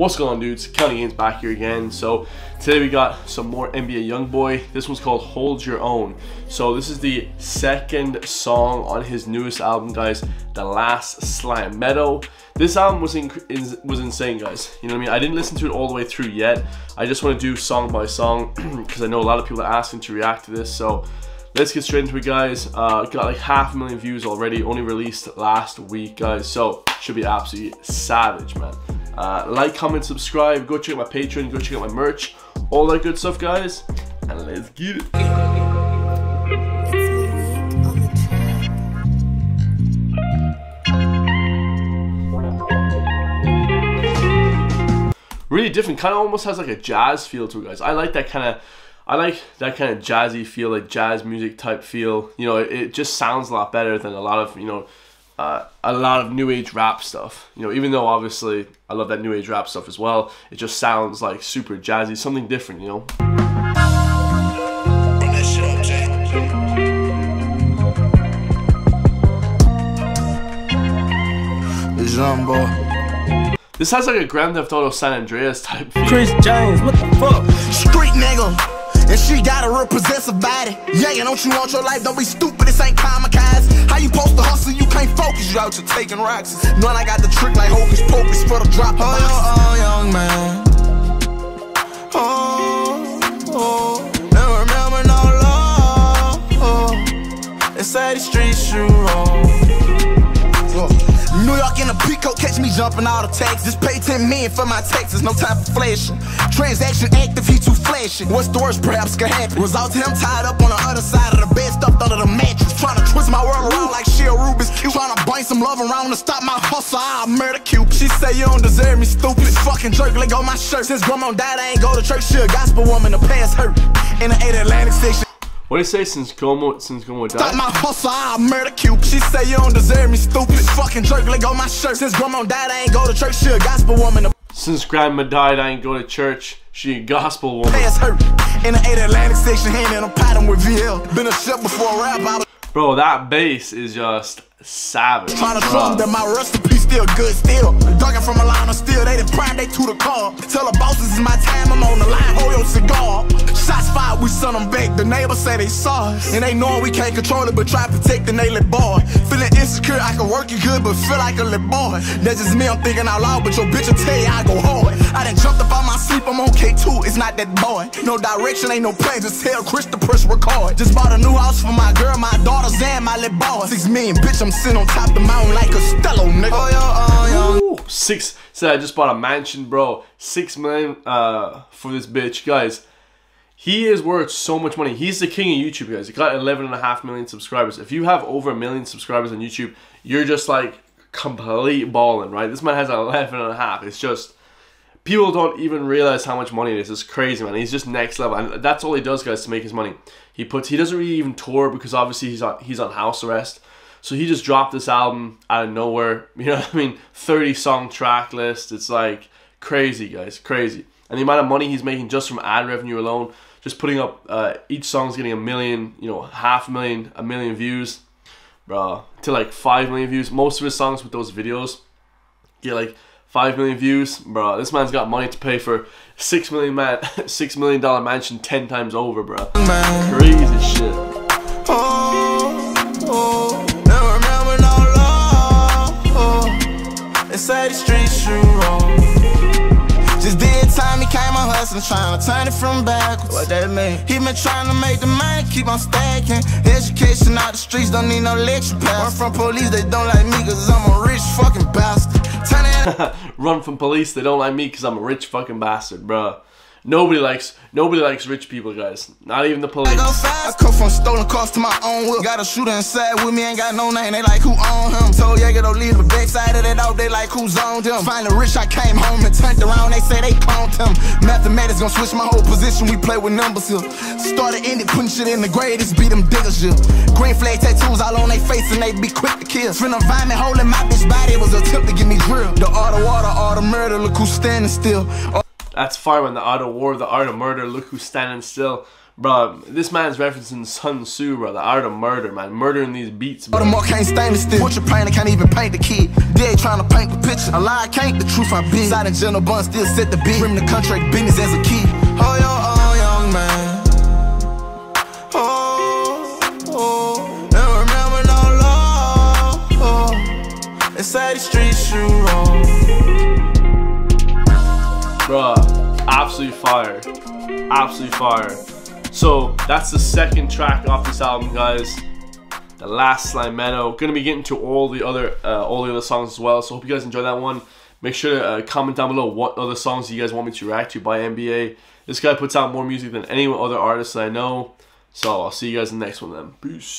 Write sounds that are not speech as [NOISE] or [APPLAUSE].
What's going on dudes? County Gains back here again. So today we got some more NBA Youngboy. This one's called Hold Your Own. So this is the second song on his newest album guys, The Last Slimeto. This album was, in, was insane guys. You know what I mean? I didn't listen to it all the way through yet. I just want to do song by song [CLEARS THROAT] because I know a lot of people are asking to react to this. So let's get straight into it guys uh, got like half a million views already only released last week guys so should be absolutely savage man uh, like, comment, subscribe. Go check out my Patreon. Go check out my merch. All that good stuff, guys. And let's get it. Really different. Kind of almost has like a jazz feel to it, guys. I like that kind of. I like that kind of jazzy feel, like jazz music type feel. You know, it, it just sounds a lot better than a lot of you know uh, a lot of new age rap stuff. You know, even though obviously I love that new age rap stuff as well, it just sounds like super jazzy, something different, you know. This has like a Grand Theft Auto San Andreas type feel. Chris James, what the fuck? Street nigga. And she got a real possessive body. Yeah, don't you want your life? Don't be stupid, this ain't kamikaze. How you supposed out here taking rocks. Knowing I got the trick like Hocus Pocus for the drop. Oh, oh, young man. Oh, oh. Never remember no love. Oh. They the streets you wrong. In a Pico, catch me jumping all the taxes. Just pay 10 million for my taxes, no time for flashing. Transaction active, he too flashy. What's the worst perhaps could happen? Result him tied up on the other side of the bed, stuffed under the mattress. Trying to twist my world around like she a Rubik's Cube. Trying to bring some love around to stop my hustle, I'll murder Cube. She say you don't deserve me, stupid. Fucking jerk, leg on my shirt. Since grandma died, I ain't go to church. She a gospel woman, the past hurt. In the 8 Atlantic station. What do you say since Como since Como died? Stop my hustle, I murder cube. She say you don't deserve me, stupid. Fucking jerk, leg on my shirt. Since grandma died, I ain't go to church. She a gospel woman. Since grandma died, I ain't go to church. She a gospel woman. Pass hurt. In the 8 Atlantic section, hand in a pattern with VL. Been a shit before rap out. Bro, that bass is just savage. Trying to them that my recipe still good still. Ducking from a line of steel, they the prime, they to the car. Tell the bosses it's my time, I'm on the line, hold your cigar. Shots fired, we send them back. The neighbors say they saw us. And they know we can't control it, but try to take the nail boy. Feeling insecure, I can work it good, but feel like a little boy. That's just me, I'm thinking out loud, but your bitch will tell you I go hard. I done jumped up out my sleep, I'm on K2, it's not that boy. No direction, ain't no plan, just tell Chris to push record. Just bought a new house for my girl, my daughters, and my little boy. Six million, bitch, I'm sitting on top the mountain like Costello, nigga. Oh, yo. Six. So I just bought a mansion, bro. Six million uh, for this bitch, guys. He is worth so much money. He's the king of YouTube, guys. He got 11 and a half million subscribers. If you have over a million subscribers on YouTube, you're just like complete balling, right? This man has 11 and a half. It's just people don't even realize how much money it is. It's crazy, man. He's just next level, and that's all he does, guys, to make his money. He puts. He doesn't really even tour because obviously he's on he's on house arrest. So he just dropped this album out of nowhere. [LAUGHS] You know what I mean? 30 song track list. It's like crazy, guys. Crazy. And the amount of money he's making just from ad revenue alone, just putting up uh, each song's getting a million, you know, half a million, a million views, bro, to like five million views. Most of his songs with those videos get like five million views, bro. This man's got money to pay for six million man, [LAUGHS] six million dollar mansion ten times over, bro. Crazy shit. Oh, on trying to turn it from backwards. What that mean? He been trying to make the money, keep on stacking. Education out the streets, don't need no lecture pass. Run from police, they don't like me, cause I'm a rich fucking bastard. [LAUGHS] Run from police, they don't like me, cause I'm a rich fucking bastard, bruh. Nobody likes nobody likes rich people, guys. Not even the police. I come from stolen cars to my own whip. Got a shooter inside with me, ain't got no name. They like who own him. Told Jaeger don't leave the backside of that out. They like who's on him. Finally rich, I came home and turned around. They say they cloned him. Mathematics gonna switch my whole position. We play with numbers here. Started ended putting shit in the grade. It's beat them diggers here. Green flag tattoos all on their face and they be quick to kill. From the environment holding my bitch body was a tip to get me drilled. The art of water, art of murder. Look who's standing still. That's fire when the art of war, the art of murder, look who's standing still. Bro, this man's referencing Sun Tzu, bro. The art of murder, man. Murdering these beats, bro. The more can't stand still. What your painter can't even paint the kid. dead trying to paint the picture. A lie can't, the truth I be. Side and gentle bun still set the beat. Rim the contract business as a key. Oh, yo, oh, young man. Oh, oh. Remember no law. Oh. Inside the streets you roll. Bruh, absolutely fire. Absolutely fire. So that's the second track off this album, guys. The last Slimeto. Gonna be getting to all the other uh, all the other songs as well. So hope you guys enjoy that one. Make sure to uh, comment down below what other songs you guys want me to react to by NBA. This guy puts out more music than any other artist I know. So I'll see you guys in the next one then. Peace.